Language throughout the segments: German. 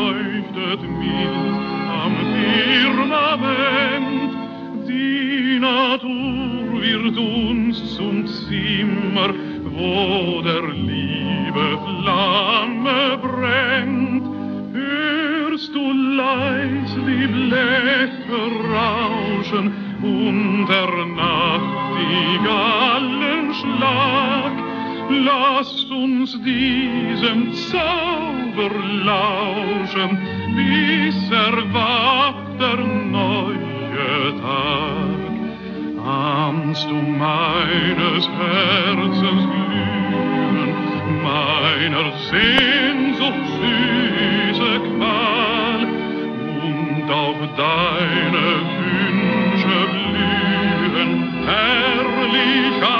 leuchtet mild am Firmament. Die Natur wird uns zum Zimmer, wo der Liebe Flamme brennt. Hörst du leis die Blätter rauschen und der Nacht die Gallen schlagen, Lass uns diesem Zauber lauschen, bis erwacht der neue Tag. Ahnst du meines Herzens Glühen, meiner Sehnsucht süße Qual und auch deine Wünsche blühen herrlich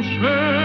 and